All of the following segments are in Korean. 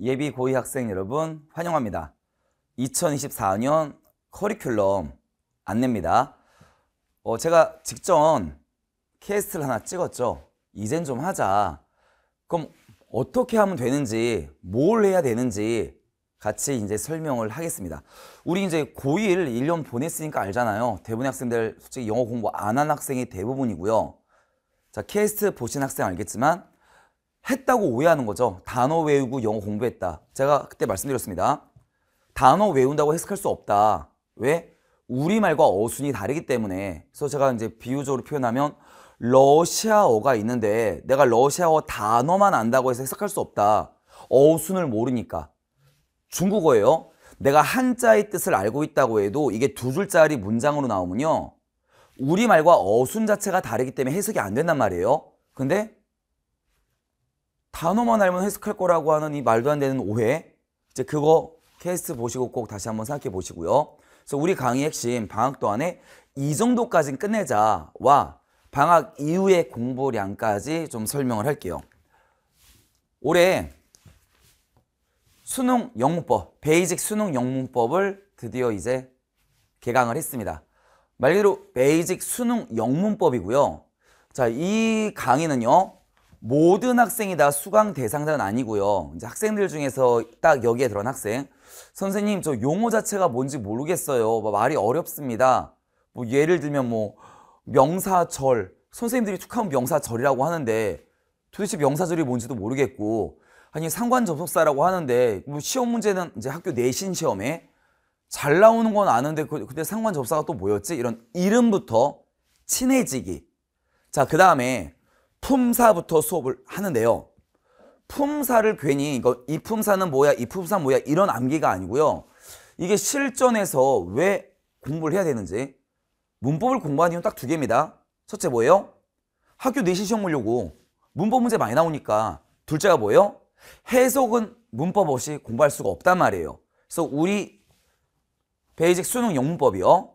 예비 고위 학생 여러분 환영합니다. 2024년 커리큘럼 안내입니다. 어, 제가 직전 캐스트를 하나 찍었죠. 이젠 좀 하자. 그럼 어떻게 하면 되는지, 뭘 해야 되는지 같이 이제 설명을 하겠습니다. 우리 이제 고1 1년 보냈으니까 알잖아요. 대부분 학생들 솔직히 영어 공부 안 한 학생이 대부분이고요. 자, 캐스트 보신 학생 알겠지만 했다고 오해하는 거죠. 단어 외우고 영어 공부했다. 제가 그때 말씀드렸습니다. 단어 외운다고 해석할 수 없다. 왜? 우리말과 어순이 다르기 때문에. 그래서 제가 이제 비유적으로 표현하면 러시아어가 있는데 내가 러시아어 단어만 안다고 해서 해석할 수 없다. 어순을 모르니까. 중국어예요. 내가 한자의 뜻을 알고 있다고 해도 이게 두 줄짜리 문장으로 나오면요. 우리말과 어순 자체가 다르기 때문에 해석이 안 된단 말이에요. 근데 단어만 알면 해석할 거라고 하는 이 말도 안 되는 오해. 이제 그거 케이스 보시고 꼭 다시 한번 생각해 보시고요. 그래서 우리 강의 핵심 방학 동안에 이 정도까지는 끝내자와 방학 이후의 공부량까지 좀 설명을 할게요. 올해 수능 영문법, 베이직 수능 영문법을 드디어 이제 개강을 했습니다. 말 그대로 베이직 수능 영문법이고요. 자, 이 강의는요. 모든 학생이 다 수강 대상자는 아니고요. 이제 학생들 중에서 딱 여기에 들어간 학생. 선생님, 저 용어 자체가 뭔지 모르겠어요. 뭐 말이 어렵습니다. 뭐 예를 들면 뭐 명사절. 선생님들이 툭하면 명사절이라고 하는데 도대체 명사절이 뭔지도 모르겠고 아니 상관 접속사라고 하는데 뭐 시험 문제는 이제 학교 내신 시험에 잘 나오는 건 아는데 그, 근데 상관 접사가 또 뭐였지? 이런 이름부터 친해지기. 자, 그 다음에 품사부터 수업을 하는데요. 품사를 괜히 이거 이 품사는 뭐야, 이 품사 뭐야 이런 암기가 아니고요. 이게 실전에서 왜 공부를 해야 되는지 문법을 공부하는 이유는 딱 두 개입니다. 첫째 뭐예요? 학교 내신 시험 보려고 문법 문제 많이 나오니까 둘째가 뭐예요? 해석은 문법 없이 공부할 수가 없단 말이에요. 그래서 우리 베이직 수능 영문법이요.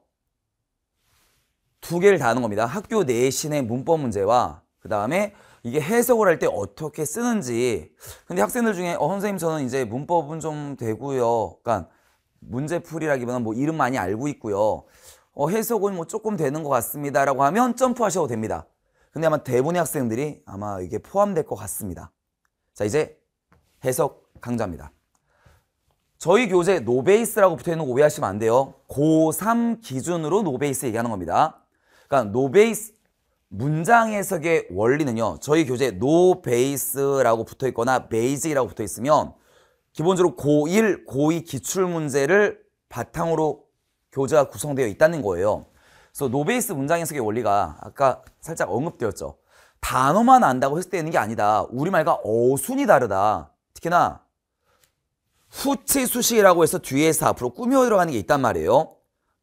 두 개를 다 하는 겁니다. 학교 내신의 문법 문제와 그 다음에 이게 해석을 할 때 어떻게 쓰는지 근데 학생들 중에 어 선생님 저는 이제 문법은 좀 되고요. 그러니까 문제풀이라기보다는 뭐 이름 많이 알고 있고요. 어 해석은 뭐 조금 되는 것 같습니다 라고 하면 점프하셔도 됩니다. 근데 아마 대부분의 학생들이 아마 이게 포함될 것 같습니다. 자 이제 해석 강좌입니다. 저희 교재 노베이스라고 붙어있는 거 오해하시면 안 돼요. 고3 기준으로 노베이스 얘기하는 겁니다. 그러니까 노베이스 문장 해석의 원리는요. 저희 교재 노베이스라고 붙어 있거나 베이직이라고 붙어 있으면 기본적으로 고1, 고2 기출 문제를 바탕으로 교재가 구성되어 있다는 거예요. 그래서 노베이스 문장 해석의 원리가 아까 살짝 언급되었죠. 단어만 안다고 했을 때 있는 게 아니다. 우리말과 어순이 다르다. 특히나 후치 수식이라고 해서 뒤에서 앞으로 꾸며 들어가는 게 있단 말이에요.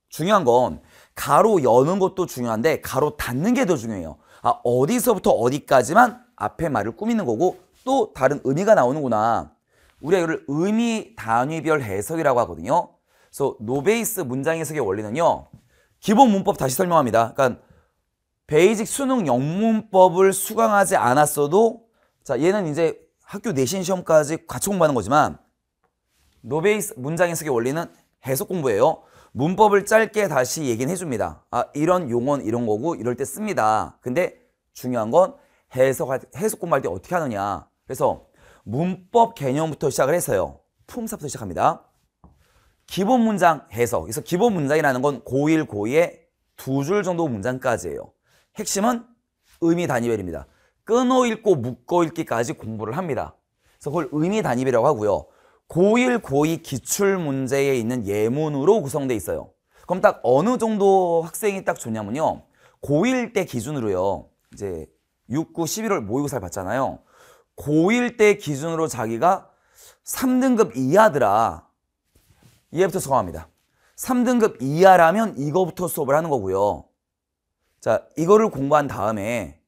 중요한 건 가로 여는 것도 중요한데 가로 닫는 게 더 중요해요. 아, 어디서부터 어디까지만 앞에 말을 꾸미는 거고 또 다른 의미가 나오는구나. 우리가 이걸 의미 단위별 해석이라고 하거든요. 그래서 노베이스 문장 해석의 원리는요. 기본 문법 다시 설명합니다. 그러니까 베이직 수능 영문법을 수강하지 않았어도 자 얘는 이제 학교 내신 시험까지 같이 공부하는 거지만 노베이스 문장 해석의 원리는 해석 공부예요. 문법을 짧게 다시 얘기는 해줍니다. 아 이런 용어는 이런 거고 이럴 때 씁니다. 근데 중요한 건 해석 해석 공부할 때 어떻게 하느냐. 그래서 문법 개념부터 시작을 해서요. 품사부터 시작합니다. 기본 문장 해석. 그래서 기본 문장이라는 건 고1, 고2의 두 줄 정도 문장까지예요. 핵심은 의미 단위별입니다. 끊어 읽고 묶어 읽기까지 공부를 합니다. 그래서 그걸 의미 단위별이라고 하고요. 고1, 고2 기출 문제에 있는 예문으로 구성되어 있어요. 그럼 딱 어느 정도 학생이 딱 좋냐면요. 고1 때 기준으로요. 이제 6, 9, 11월 모의고사를 봤잖아요. 고1 때 기준으로 자기가 3등급 이하더라. 이해부터 수강합니다. 3등급 이하라면 이거부터 수업을 하는 거고요. 자, 이거를 공부한 다음에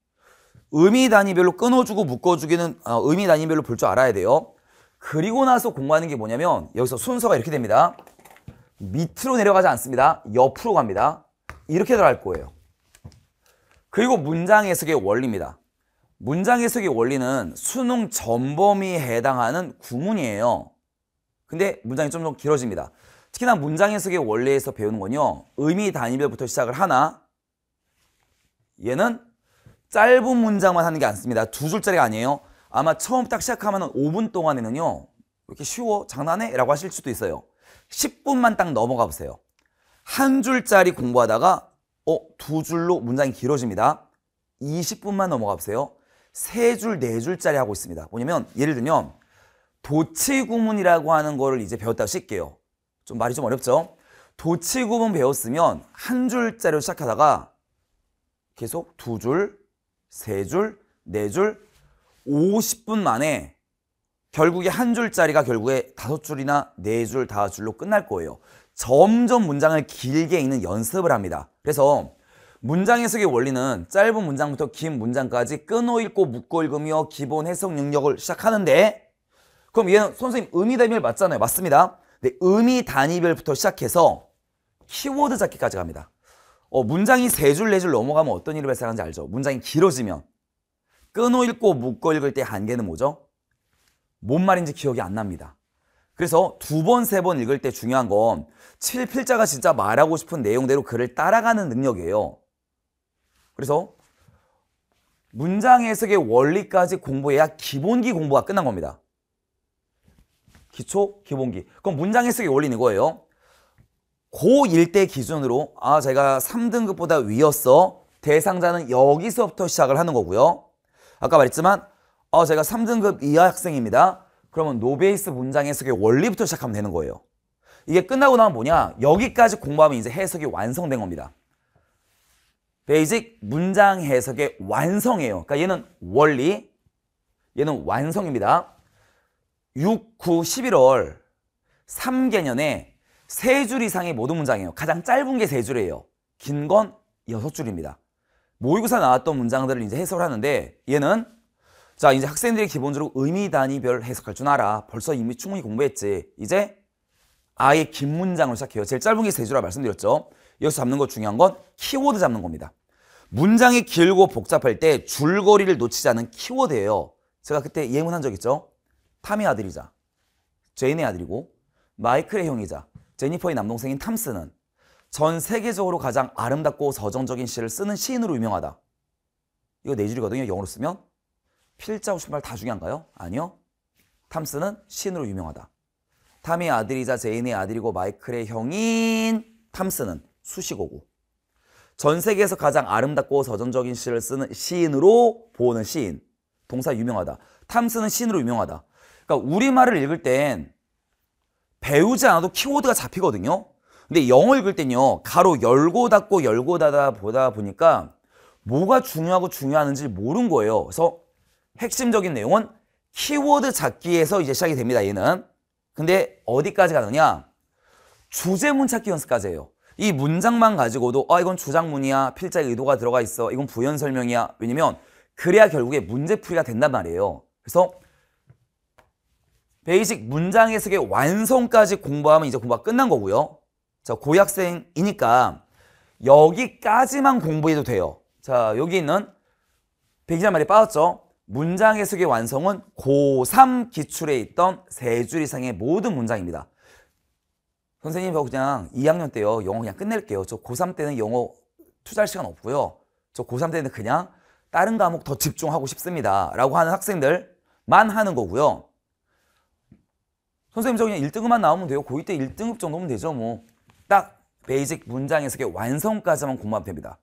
의미 단위별로 끊어주고 묶어주기는 어, 의미 단위별로 볼 줄 알아야 돼요. 그리고 나서 공부하는 게 뭐냐면 여기서 순서가 이렇게 됩니다. 밑으로 내려가지 않습니다. 옆으로 갑니다. 이렇게 들어갈 거예요. 그리고 문장 해석의 원리입니다. 문장 해석의 원리는 수능 전범위에 해당하는 구문이에요. 근데 문장이 좀 더 길어집니다. 특히나 문장 해석의 원리에서 배우는 건요. 의미 단위별부터 시작을 하나 얘는 짧은 문장만 하는 게 않습니다. 두 줄짜리가 아니에요. 아마 처음 딱 시작하면 5분 동안에는요. 이렇게 쉬워? 장난해? 라고 하실 수도 있어요. 10분만 딱 넘어가 보세요. 한 줄짜리 공부하다가 어, 두 줄로 문장이 길어집니다. 20분만 넘어가 보세요. 세 줄, 네 줄짜리 하고 있습니다. 뭐냐면 예를 들면 도치구문이라고 하는 거를 이제 배웠다고 칠게요. 좀 말이 좀 어렵죠? 도치구문 배웠으면 한 줄짜리로 시작하다가 계속 두 줄, 세 줄, 네 줄, 50분 만에 결국에 한 줄짜리가 결국에 다섯 줄이나 네 줄, 다섯 줄로 끝날 거예요. 점점 문장을 길게 읽는 연습을 합니다. 그래서 문장 해석의 원리는 짧은 문장부터 긴 문장까지 끊어 읽고 묶어 읽으며 기본 해석 능력을 시작하는데 그럼 얘는 선생님 의미 단위별 맞잖아요. 맞습니다. 네, 의미 단위별부터 시작해서 키워드 잡기까지 갑니다. 어, 문장이 세 줄, 네 줄 넘어가면 어떤 일이 발생하는지 알죠? 문장이 길어지면 끊어 읽고 묶어 읽을 때 한계는 뭐죠? 뭔 말인지 기억이 안 납니다. 그래서 두 번, 세 번 읽을 때 중요한 건 칠필자가 진짜 말하고 싶은 내용대로 글을 따라가는 능력이에요. 그래서 문장 해석의 원리까지 공부해야 기본기 공부가 끝난 겁니다. 기초, 기본기. 그럼 문장 해석의 원리는 이거예요. 고1 때 기준으로 아 제가 3등급보다 위였어. 대상자는 여기서부터 시작을 하는 거고요. 아까 말했지만 어 제가 3등급 이하 학생입니다. 그러면 노베이스 문장 해석의 원리부터 시작하면 되는 거예요. 이게 끝나고 나면 뭐냐? 여기까지 공부하면 이제 해석이 완성된 겁니다. 베이직 문장 해석의 완성이에요. 그러니까 얘는 원리, 얘는 완성입니다. 6, 9, 11월 3개년에 3줄 이상의 모든 문장이에요. 가장 짧은 게 3줄이에요. 긴건 6줄입니다. 모의고사 나왔던 문장들을 이제 해석을 하는데 얘는 자 이제 학생들이 기본적으로 의미 단위별 해석할 줄 알아. 벌써 이미 충분히 공부했지. 이제 아예 긴 문장으로 시작해요. 제일 짧은 게 3줄이라 말씀드렸죠. 여기서 잡는 거 중요한 건 키워드 잡는 겁니다. 문장이 길고 복잡할 때 줄거리를 놓치지 않은 키워드예요. 제가 그때 예문한 적 있죠? 탐의 아들이자 제인의 아들이고 마이클의 형이자 제니퍼의 남동생인 탐스는 전 세계적으로 가장 아름답고 서정적인 시를 쓰는 시인으로 유명하다. 이거 네 줄이거든요. 영어로 쓰면 필자 오신말 다 중요한가요? 아니요. 탐스는 시인으로 유명하다. 탐의 아들이자 제인의 아들이고 마이클의 형인 탐스는 수식어고 전 세계에서 가장 아름답고 서정적인 시를 쓰는 시인으로 보는 시인. 동사 유명하다. 탐스는 시인으로 유명하다. 그러니까 우리말을 읽을 땐 배우지 않아도 키워드가 잡히거든요. 근데 영어 읽을 땐요. 가로 열고 닫고 열고 닫아 보다 보니까 뭐가 중요하고 중요하는지 모르는 거예요. 그래서 핵심적인 내용은 키워드 잡기에서 이제 시작이 됩니다. 얘는. 근데 어디까지 가느냐? 주제문 찾기 연습까지 해요. 이 문장만 가지고도 아 이건 주장문이야 필자의 의도가 들어가 있어 이건 부연 설명이야 왜냐면 그래야 결국에 문제풀이가 된단 말이에요 그래서 베이직 문장 해석의 완성까지 공부하면 이제 공부가 끝난 거고요 자 고학생이니까 여기까지만 공부해도 돼요 자 여기 있는 백이란 말이 빠졌죠 문장 해석의 완성은 고3 기출에 있던 세 줄 이상의 모든 문장입니다 선생님 저 그냥 2학년 때요 영어 그냥 끝낼게요. 저 고3 때는 영어 투자할 시간 없고요. 저 고3 때는 그냥 다른 과목 더 집중하고 싶습니다. 라고 하는 학생들만 하는 거고요. 선생님 저 그냥 1등급만 나오면 돼요. 고2 때 1등급 정도면 되죠. 뭐 딱 베이직 문장 해석의 완성까지만 공부하면 됩니다.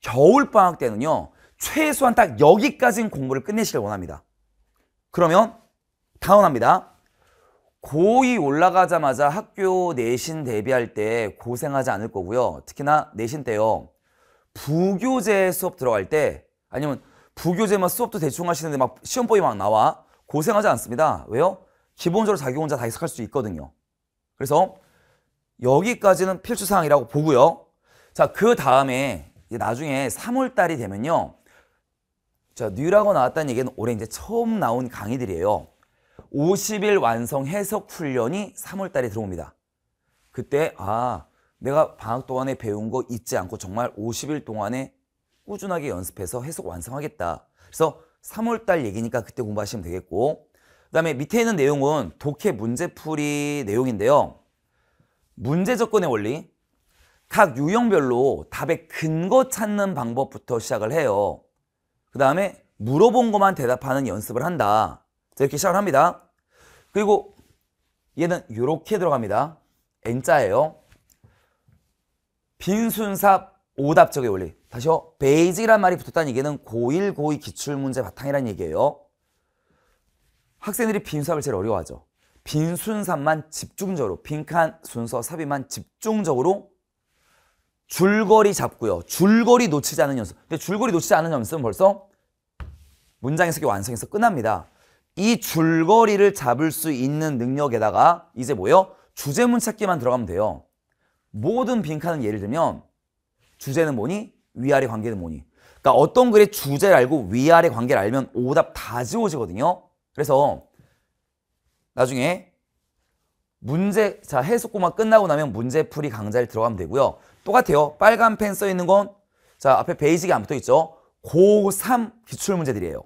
겨울방학 때는요. 최소한 딱 여기까지는 공부를 끝내시길 원합니다. 그러면 당원합니다. 고2 올라가자마자 학교 내신 대비할 때 고생하지 않을 거고요. 특히나 내신 때요. 부교재 수업 들어갈 때 아니면 부교재만 수업도 대충 하시는데 막 시험법이 막 나와. 고생하지 않습니다. 왜요? 기본적으로 자기 혼자 다 해석할 수 있거든요. 그래서 여기까지는 필수사항이라고 보고요. 자, 그 다음에 나중에 3월달이 되면요. 자, 뉴라고 나왔다는 얘기는 올해 이제 처음 나온 강의들이에요. 50일 완성 해석 훈련이 3월 달에 들어옵니다. 그때 아 내가 방학 동안에 배운 거 잊지 않고 정말 50일 동안에 꾸준하게 연습해서 해석 완성하겠다. 그래서 3월달 얘기니까 그때 공부하시면 되겠고 그 다음에 밑에 있는 내용은 독해 문제풀이 내용인데요. 문제 접근의 원리 각 유형별로 답의 근거 찾는 방법부터 시작을 해요. 그 다음에 물어본 것만 대답하는 연습을 한다. 자, 이렇게 시작을 합니다. 그리고 얘는 이렇게 들어갑니다. N자예요. 빈순삽 오답적의 원리. 다시요. 베이직이란 말이 붙었다는 얘기는 고1, 고2 기출문제 바탕이라는 얘기예요. 학생들이 빈수합을 제일 어려워하죠. 빈순삽만 집중적으로, 빈칸 순서 삽입만 집중적으로 줄거리 잡고요. 줄거리 놓치지 않는 연습. 근데 줄거리 놓치지 않는 연습은 벌써 문장 해석이 완성해서 끝납니다. 이 줄거리를 잡을 수 있는 능력에다가 이제 뭐예요? 주제문 찾기만 들어가면 돼요. 모든 빈칸은 예를 들면 주제는 뭐니? 위아래 관계는 뭐니? 그러니까 어떤 글의 주제를 알고 위아래 관계를 알면 오답 다 지워지거든요. 그래서 나중에 문제 자 해석고만 끝나고 나면 문제풀이 강좌를 들어가면 되고요. 똑같아요. 빨간 펜 써 있는 건 자 앞에 베이직이 안 붙어 있죠. 고3 기출 문제들이에요.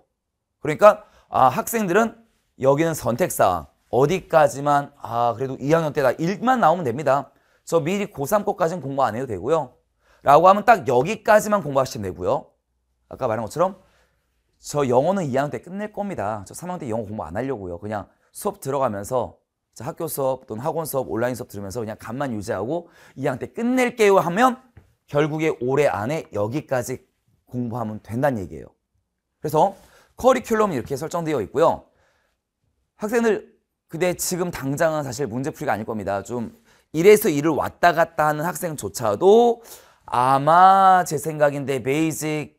그러니까 아 학생들은 여기는 선택사항 어디까지만 아 그래도 2학년 때다 1만 나오면 됩니다. 저 미리 고3 거까지는 공부 안 해도 되고요. 라고 하면 딱 여기까지만 공부하시면 되고요. 아까 말한 것처럼 저 영어는 2학년 때 끝낼 겁니다. 저 3학년 때 영어 공부 안 하려고요. 그냥 수업 들어가면서 자, 학교 수업 또는 학원 수업, 온라인 수업 들으면서 그냥 간만 유지하고 2학년 때 끝낼게요 하면 결국에 올해 안에 여기까지 공부하면 된다는 얘기예요. 그래서 커리큘럼이 이렇게 설정되어 있고요. 학생들 근데 지금 당장은 사실 문제풀이가 아닐 겁니다. 좀 1에서 2를 왔다 갔다 하는 학생조차도 아마 제 생각인데 베이직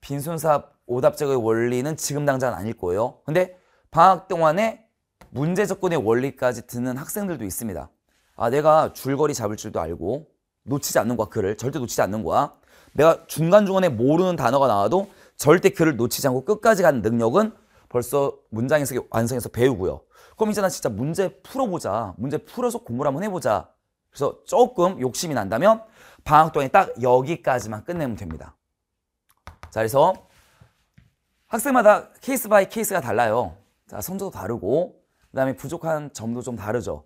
빈손삽 오답적의 원리는 지금 당장은 아닐 거예요. 근데 방학 동안에 문제 접근의 원리까지 듣는 학생들도 있습니다. 아, 내가 줄거리 잡을 줄도 알고 놓치지 않는 거야, 글을. 절대 놓치지 않는 거야. 내가 중간중간에 모르는 단어가 나와도 절대 글을 놓치지 않고 끝까지 가는 능력은 벌써 문장 해석이 완성해서 배우고요. 그럼 이제 나 진짜 문제 풀어보자. 문제 풀어서 공부를 한번 해보자. 그래서 조금 욕심이 난다면 방학 동안에 딱 여기까지만 끝내면 됩니다. 자, 그래서 학생마다 case by case가 달라요. 자, 성적도 다르고, 그 다음에 부족한 점도 좀 다르죠.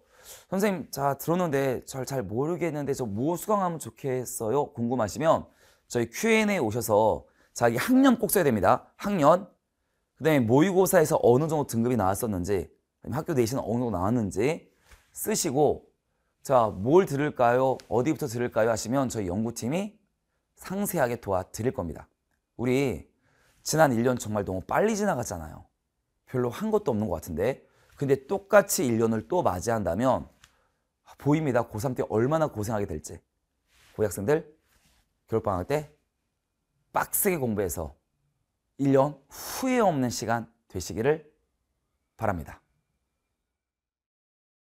선생님, 자, 들었는데 잘, 잘 모르겠는데 저 뭐 수강하면 좋겠어요? 궁금하시면 저희 Q&A 오셔서 자기 학년 꼭 써야 됩니다. 학년. 그 다음에 모의고사에서 어느 정도 등급이 나왔었는지, 학교 내신은 어느 정도 나왔는지 쓰시고, 자, 뭘 들을까요? 어디부터 들을까요? 하시면 저희 연구팀이 상세하게 도와드릴 겁니다. 우리 지난 1년 정말 너무 빨리 지나갔잖아요. 별로 한 것도 없는 것 같은데. 근데 똑같이 1년을 또 맞이한다면 보입니다. 고3 때 얼마나 고생하게 될지. 고위 학생들 겨울방학 때 빡세게 공부해서 1년 후회 없는 시간 되시기를 바랍니다.